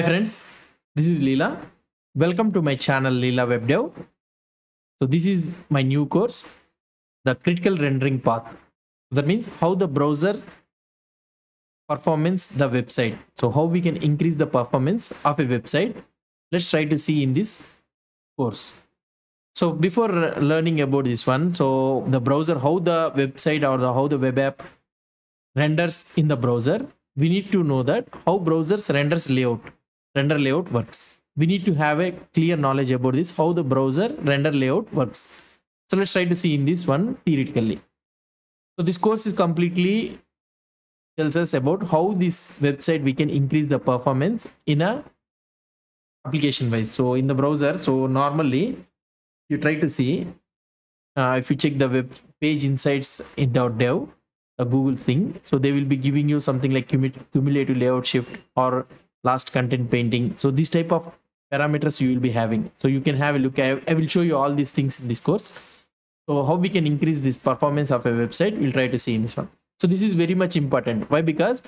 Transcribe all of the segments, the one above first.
Hi friends, this is Leela. Welcome to my channel Leela Web Dev. So this is my new course, the critical rendering path. That means how the browser performance the website. So how we can increase the performance of a website. Let's try to see in this course. So before learning about this one, so the browser, how the website or the how the web app renders in the browser, we need to know that how browsers renders layout render layout works. We need to have a clear knowledge about this how the browser render layout works. So let's try to see in this one theoretically. So this course is completely tells us about how this website we can increase the performance in a application wise. So in the browser so normally you try to see uh, if you check the web page insights in. dev a google thing so they will be giving you something like cumulative layout shift or last content painting. So this type of parameters you will be having. So you can have a look I, will show you all these things in this course. So how we can increase this performance of a website we'll try to see in this one. So this is very much important. Why? Because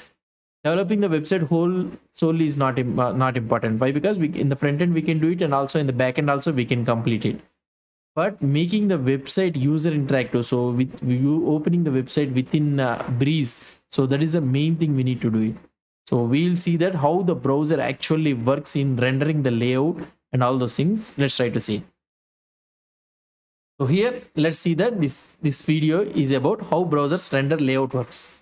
developing the website whole solely is not uh, not important. Why? Because we in the front end we can do it and also in the back end also we can complete it. But making the website user interactive so with you opening the website within uh, breeze so that is the main thing we need to do it so we'll see that how the browser actually works in rendering the layout and all those things. Let's try to see. So here, let's see that this, this video is about how browsers render layout works.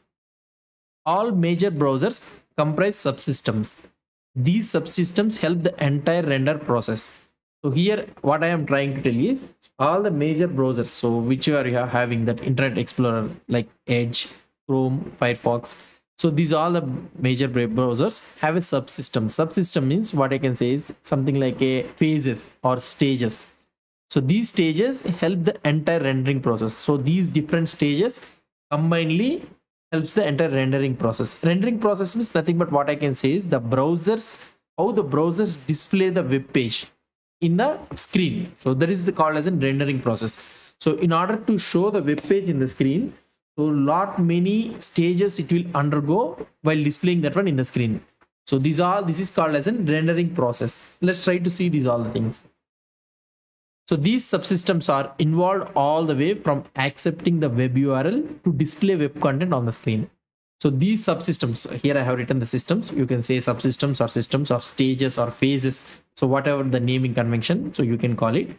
All major browsers comprise subsystems. These subsystems help the entire render process. So here, what I am trying to tell you is all the major browsers, so which you are having that Internet Explorer like Edge, Chrome, Firefox, so these all the major browsers have a subsystem. Subsystem means what i can say is something like a phases or stages. So these stages help the entire rendering process. So these different stages combinedly helps the entire rendering process. Rendering process means nothing but what i can say is the browsers how the browsers display the web page in the screen. So that is the called as a rendering process. So in order to show the web page in the screen so lot many stages it will undergo while displaying that one in the screen. So these are this is called as a rendering process. Let's try to see these all the things. So these subsystems are involved all the way from accepting the web url to display web content on the screen. So these subsystems here i have written the systems. You can say subsystems or systems or stages or phases. So whatever the naming convention so you can call it.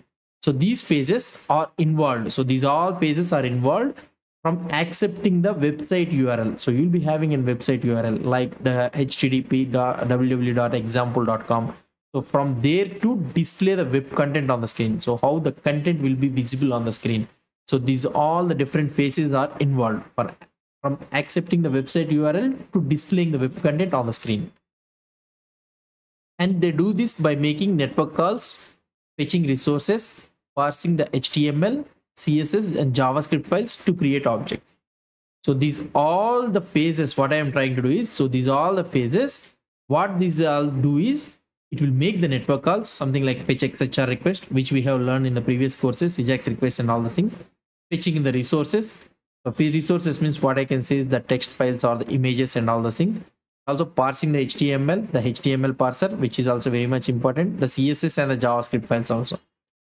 So these phases are involved. So these all phases are involved from accepting the website URL. So you'll be having a website URL like the http www.example.com. So from there to display the web content on the screen. So how the content will be visible on the screen. So these all the different phases are involved for from accepting the website URL to displaying the web content on the screen. And they do this by making network calls, fetching resources, parsing the HTML, css and javascript files to create objects. So these all the phases what i am trying to do is so these all the phases what these all do is it will make the network calls something like fetch xhr request which we have learned in the previous courses ajax request and all the things. Fetching in the resources. So resources means what i can say is the text files or the images and all those things. Also parsing the html the html parser which is also very much important. The css and the javascript files also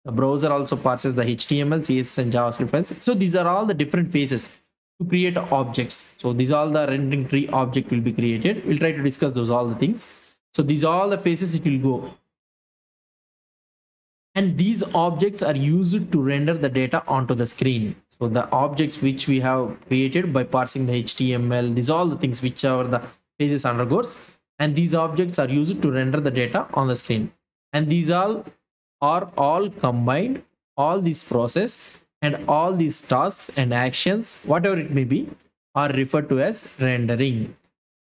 the browser also parses the HTML, CSS and JavaScript files. So these are all the different phases to create objects. So these all the rendering tree object will be created. We'll try to discuss those all the things. So these are all the phases it will go. And these objects are used to render the data onto the screen. So the objects which we have created by parsing the HTML, these all the things which are the phases undergoes. And these objects are used to render the data on the screen. And these all are all combined all this process and all these tasks and actions whatever it may be are referred to as rendering.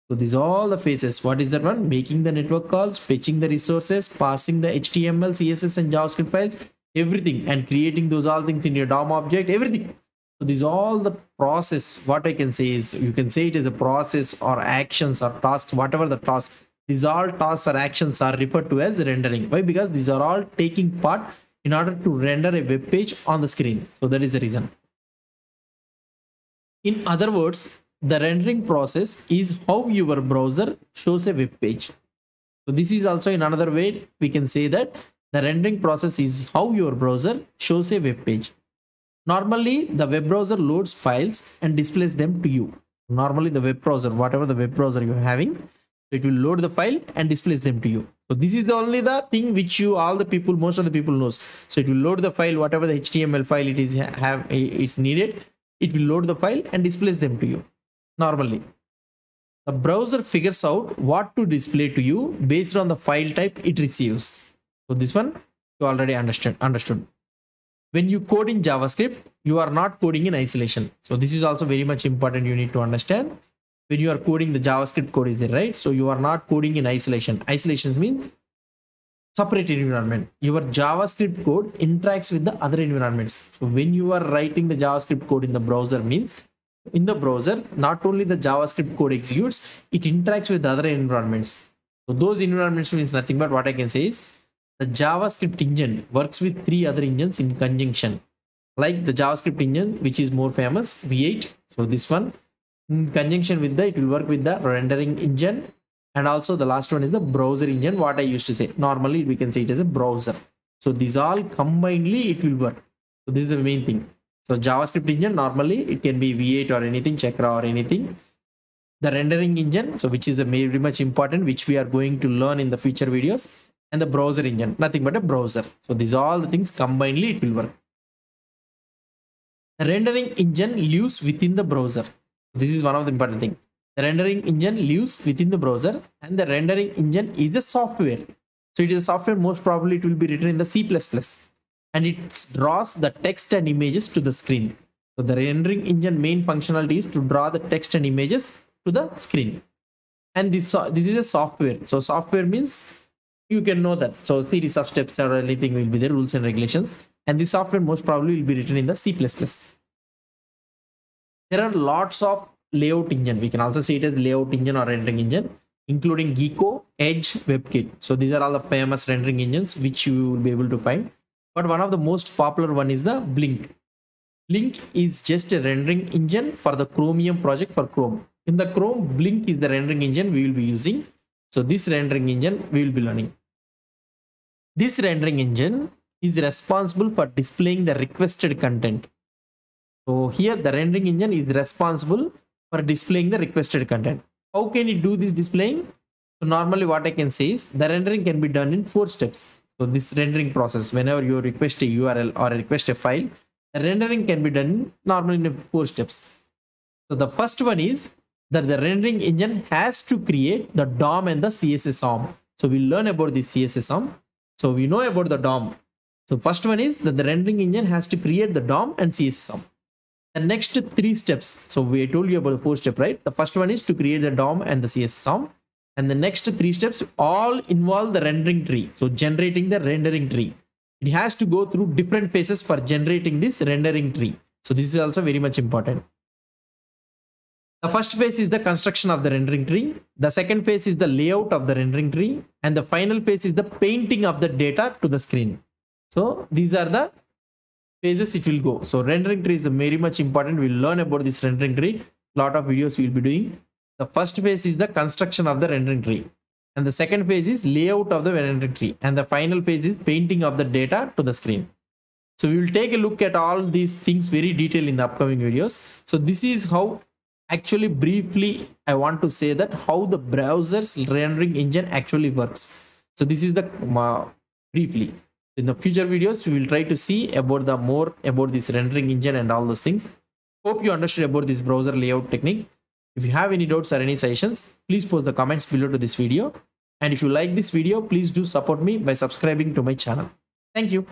So these are all the phases what is that one? Making the network calls fetching the resources parsing the html css and javascript files everything and creating those all things in your dom object everything. So these all the process what i can say is you can say it is a process or actions or tasks whatever the task these all tasks or actions are referred to as rendering. Why? Because these are all taking part in order to render a web page on the screen. So that is the reason. In other words the rendering process is how your browser shows a web page. So this is also in another way we can say that the rendering process is how your browser shows a web page. Normally the web browser loads files and displays them to you. Normally the web browser, whatever the web browser you're having, it will load the file and displays them to you. So this is the only the thing which you all the people, most of the people knows. So it will load the file, whatever the HTML file it is have it's needed, it will load the file and displays them to you normally the browser figures out what to display to you based on the file type it receives. So this one you already understood. Understood. When you code in JavaScript, you are not coding in isolation. So this is also very much important. You need to understand when you are coding the JavaScript code is there, right? So you are not coding in isolation. Isolations mean separate environment. Your JavaScript code interacts with the other environments. So when you are writing the JavaScript code in the browser means in the browser, not only the JavaScript code executes, it interacts with other environments. So those environments means nothing but what I can say is the JavaScript engine works with three other engines in conjunction. Like the JavaScript engine, which is more famous, V8. So this one in conjunction with the, it will work with the rendering engine. And also the last one is the browser engine, what I used to say. Normally we can say it as a browser. So these all combinedly it will work. So this is the main thing. So JavaScript engine normally it can be V8 or anything, Chakra or anything. The rendering engine, so which is a very much important, which we are going to learn in the future videos, and the browser engine, nothing but a browser. So these all the things combinedly it will work. The rendering engine lives within the browser. This is one of the important thing. The rendering engine lives within the browser, and the rendering engine is a software. So it is a software. Most probably it will be written in the C++ and it draws the text and images to the screen. So the rendering engine main functionality is to draw the text and images to the screen. And this, this is a software. So software means you can know that. So series of steps or anything will be the rules and regulations. And the software most probably will be written in the C++. There are lots of layout engine. We can also see it as layout engine or rendering engine, including Gecko, Edge, WebKit. So these are all the famous rendering engines which you will be able to find. But one of the most popular one is the blink. Blink is just a rendering engine for the chromium project for chrome. In the chrome blink is the rendering engine we will be using. So this rendering engine we will be learning. This rendering engine is responsible for displaying the requested content so here the rendering engine is responsible for displaying the requested content how can it do this displaying so normally what i can say is the rendering can be done in four steps so this rendering process, whenever you request a URL or request a file, the rendering can be done normally in four steps. So the first one is that the rendering engine has to create the DOM and the CSS OM. So we'll learn about the CSS OM. So we know about the DOM. So first one is that the rendering engine has to create the DOM and CSS OM. The next three steps. So we told you about the four step, right? The first one is to create the DOM and the CSS OM and the next three steps all involve the rendering tree. So generating the rendering tree. It has to go through different phases for generating this rendering tree. So this is also very much important. The first phase is the construction of the rendering tree. The second phase is the layout of the rendering tree. And the final phase is the painting of the data to the screen. So these are the phases it will go so rendering tree is very much important we'll learn about this rendering tree lot of videos we'll be doing the first phase is the construction of the rendering tree. And the second phase is layout of the rendering tree. And the final phase is painting of the data to the screen. So we will take a look at all these things very detailed in the upcoming videos. So this is how actually briefly I want to say that how the browser's rendering engine actually works. So this is the uh, briefly. In the future videos, we will try to see about the more about this rendering engine and all those things. Hope you understood about this browser layout technique. If you have any doubts or any suggestions, please post the comments below to this video. And if you like this video, please do support me by subscribing to my channel. Thank you.